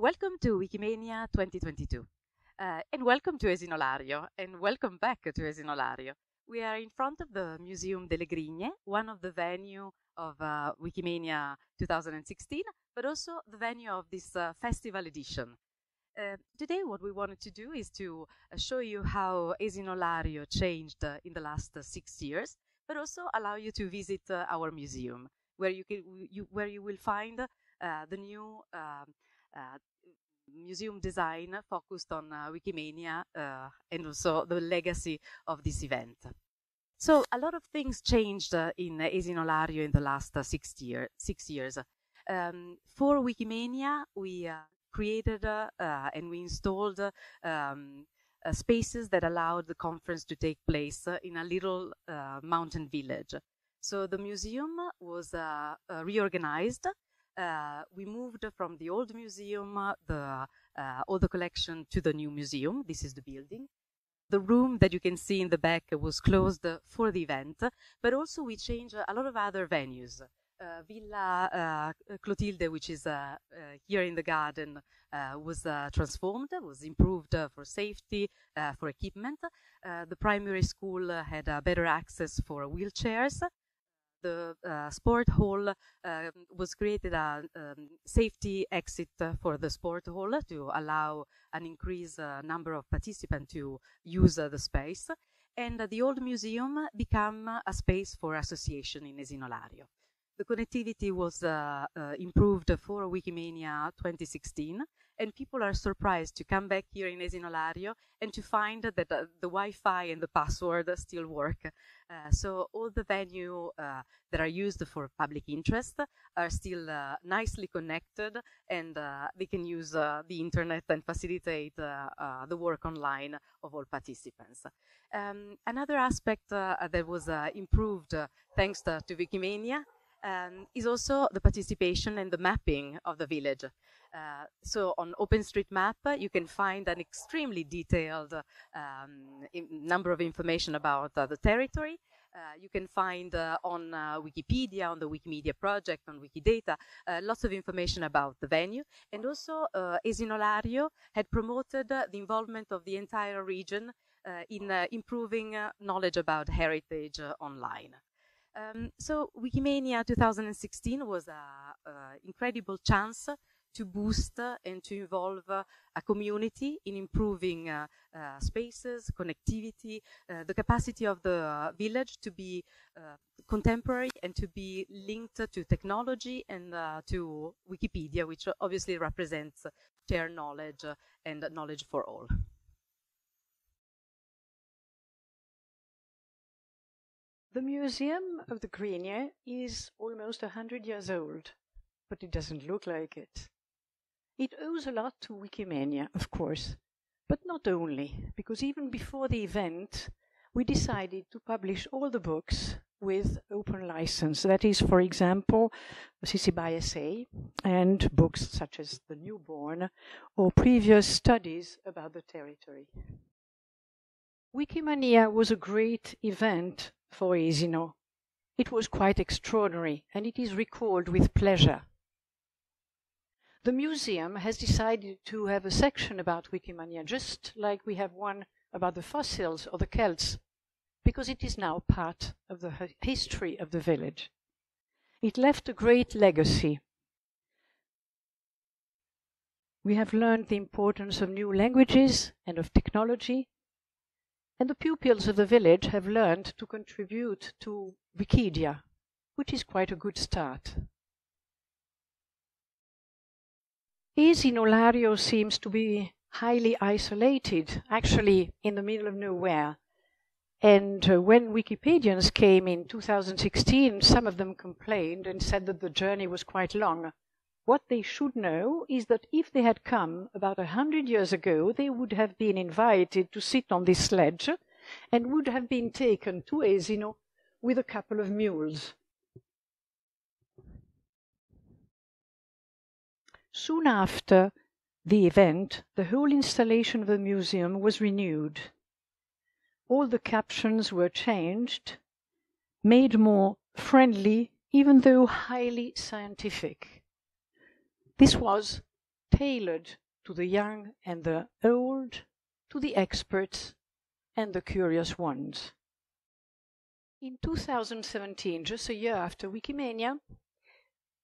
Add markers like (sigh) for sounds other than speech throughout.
Welcome to Wikimania 2022. Uh, and welcome to Esino Lario, and welcome back to Esino Lario. We are in front of the Museum delle Grigne, one of the venue of uh, Wikimania 2016, but also the venue of this uh, festival edition. Uh, today what we wanted to do is to uh, show you how Esino Lario changed uh, in the last six years, but also allow you to visit our museum, where you, can, you, where you will find the new um, uh, museum design focused on uh, Wikimania uh, and also the legacy of this event. So a lot of things changed in Esino Lario in the last six, year, six years. Um, for Wikimania, we created and we installed um, uh, spaces that allowed the conference to take place uh, in a little uh, mountain village. So the museum was reorganized uh, we moved from the old museum, the uh, old collection to the new museum. This is the building. The room that you can see in the back was closed for the event, but also we changed a lot of other venues. Uh, Villa uh, Clotilde, which is uh, uh here in the garden, uh, was transformed, was improved for safety, for equipment. the primary school had better access for wheelchairs the uh, sport hall uh, was created a um, safety exit for the sport hall to allow an increased uh, number of participants to use uh, the space. And the old museum became a space for association in Esino Lario. The connectivity was uh, uh, improved for Wikimania 2016, and people are surprised to come back here in Esino Lario and to find that uh, the Wi-Fi and the password still work. Uh, so all the venue uh, that are used for public interest are still uh, nicely connected, and they can use the internet and facilitate the work online of all participants. Um, another aspect that was improved thanks to Wikimania um, is also the participation and the mapping of the village. Uh, so on OpenStreetMap, uh, you can find an extremely detailed um, number of information about uh, the territory. Uh, you can find uh, on uh, Wikipedia, on the Wikimedia project, on Wikidata, lots of information about the venue. And also, Esino Lario had promoted the involvement of the entire region in improving knowledge about heritage online. Um, so Wikimania 2016 was an incredible chance to boost and to involve uh, a community in improving uh, uh, spaces, connectivity, uh, the capacity of the uh, village to be uh, contemporary and to be linked to technology and to Wikipedia, which obviously represents shared knowledge and knowledge for all. The Museum of the Grigne is almost a hundred years old, but it doesn't look like it. It owes a lot to Wikimania, of course, but not only, because even before the event, we decided to publish all the books with open license. That is, for example, CC by SA and books such as The Newborn or previous studies about the territory. Wikimania was a great event for Esino. It was quite extraordinary, and it is recalled with pleasure. The museum has decided to have a section about Wikimania, just like we have one about the fossils or the Celts, because it is now part of the history of the village. It left a great legacy. We have learned the importance of new languages and of technology, and the pupils of the village have learned to contribute to Wikipedia, which is quite a good start. Esino Lario seems to be highly isolated, actually in the middle of nowhere. And uh, when Wikipedians came in 2016, some of them complained and said that the journey was quite long. What they should know is that if they had come about a hundred years ago, they would have been invited to sit on this sledge and would have been taken to Esino with a couple of mules. Soon after the event, the whole installation of the museum was renewed. All the captions were changed, made more friendly, even though highly scientific. This was tailored to the young and the old, to the experts and the curious ones. In 2017, just a year after Wikimania,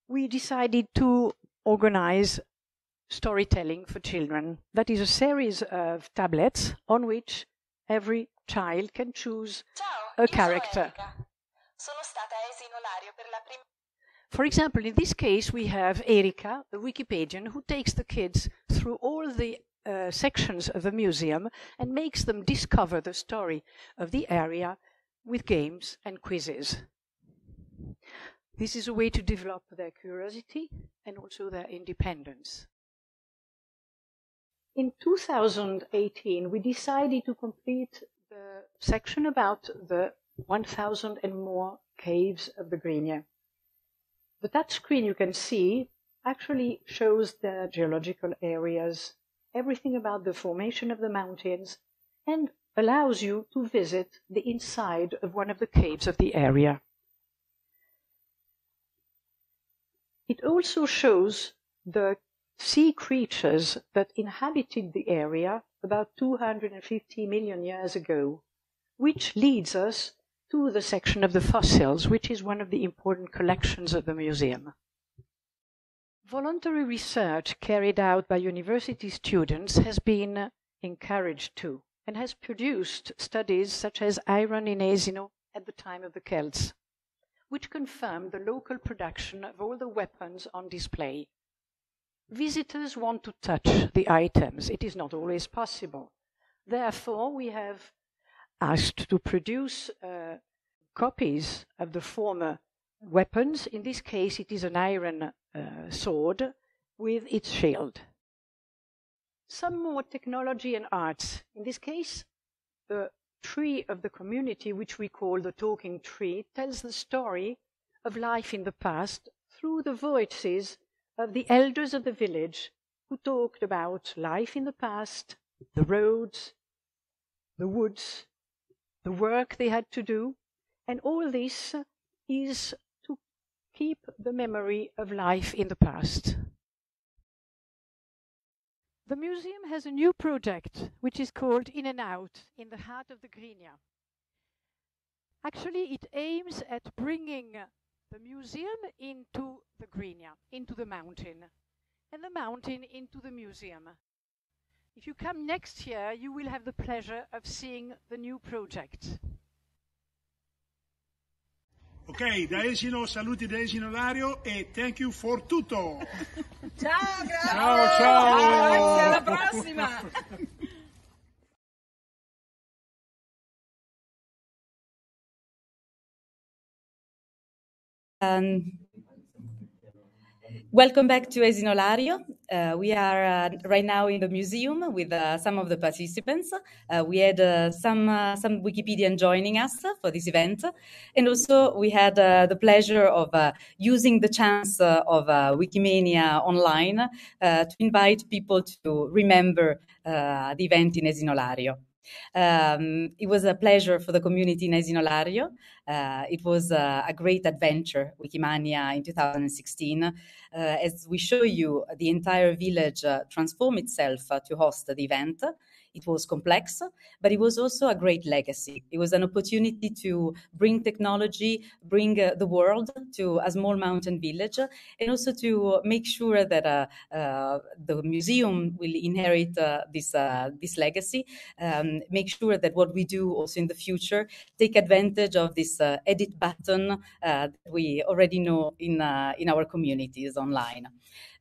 we decided to organize storytelling for children. That is a series of tablets on which every child can choose Ciao, a character. For example, in this case, we have Erika, a Wikipedian, who takes the kids through all the uh, sections of the museum and makes them discover the story of the area with games and quizzes. This is a way to develop their curiosity and also their independence. In 2018, we decided to complete the section about the 1,000 and more caves of the Grigna. The touch screen you can see actually shows the geological areas, everything about the formation of the mountains, and allows you to visit the inside of one of the caves of the area. It also shows the sea creatures that inhabited the area about 250 million years ago, which leads us to the section of the fossils, which is one of the important collections of the museum. Voluntary research carried out by university students has been encouraged too and has produced studies such as iron in Esino at the time of the Celts, which confirm the local production of all the weapons on display. Visitors want to touch the items. It is not always possible. Therefore, we have asked to produce uh, copies of the former weapons. In this case, it is an iron uh, sword with its shield. Some more technology and arts. In this case, the tree of the community, which we call the talking tree, tells the story of life in the past through the voices of the elders of the village who talked about life in the past, the roads, the woods, the work they had to do, and all this is to keep the memory of life in the past. The museum has a new project which is called In and Out in the heart of the Grigna. Actually, it aims at bringing the museum into the Grigna, into the mountain, and the mountain into the museum. If you come next year, you will have the pleasure of seeing the new project. Ok, da Esino saluti da Esino Lario e thank you for tutto. (laughs) Ciao, grazie. Ciao, ciao. Grazie, alla prossima. Um, welcome back to Esino Lario. Uh, we are uh, right now in the museum with uh, some of the participants. Uh, we had uh, some uh, some Wikipedian joining us for this event, and also we had the pleasure of using the chance of Wikimania online to invite people to remember the event in Esino Lario. Um, it was a pleasure for the community in Esinolario. Uh, it was uh, a great adventure, Wikimania in 2016. Uh, as we show you, the entire village transformed itself to host the event. It was complex, but it was also a great legacy. It was an opportunity to bring technology, bring uh, the world to a small mountain village, and also to make sure that uh, uh, the museum will inherit this this legacy. Um, make sure that what we do also in the future take advantage of this uh, edit button that we already know in in our communities online.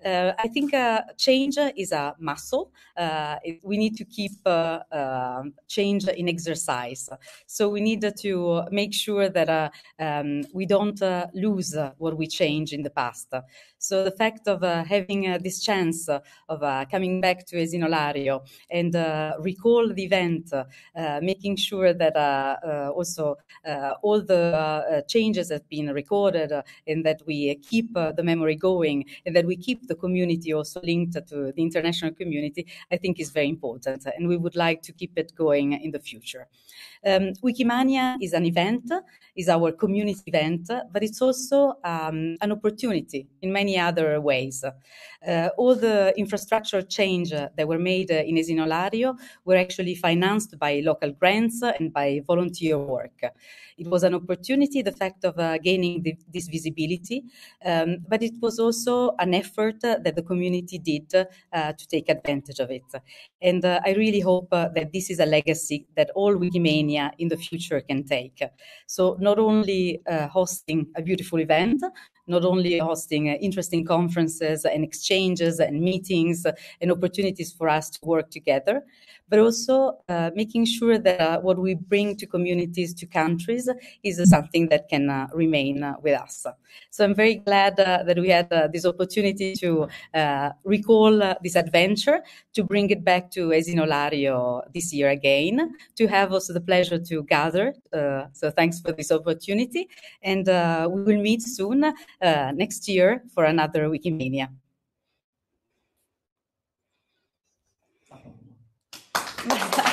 Uh, I think uh, change is a muscle. Uh, we need to keep change in exercise. So we need to make sure that um, we don't lose what we change in the past. So the fact of uh, having uh, this chance of uh, coming back to Esino Lario and recall the event, making sure that also all the changes have been recorded and that we keep the memory going and that we keep the community also linked to the international community, I think is very important. And we would like to keep it going in the future. Um, Wikimania is an event, is our community event, but it's also um, an opportunity in many other ways. Uh, all the infrastructure change that were made in Esino Lario were actually financed by local grants and by volunteer work. It was an opportunity, the fact of uh, gaining the, this visibility, um, but it was also an effort that the community did uh, to take advantage of it. And uh, I really hope uh, that this is a legacy that all Wikimania in the future can take. So not only uh, hosting a beautiful event, not only hosting uh, interesting conferences and exchanges and meetings and opportunities for us to work together, but also uh, making sure that uh, what we bring to communities, to countries, is something that can uh, remain uh, with us. So I'm very glad uh, that we had this opportunity to recall this adventure, to bring it back to Esino Lario this year again, to have also the pleasure to gather. so thanks for this opportunity, and we will meet soon next year for another Wikimania. Gracias. (laughs)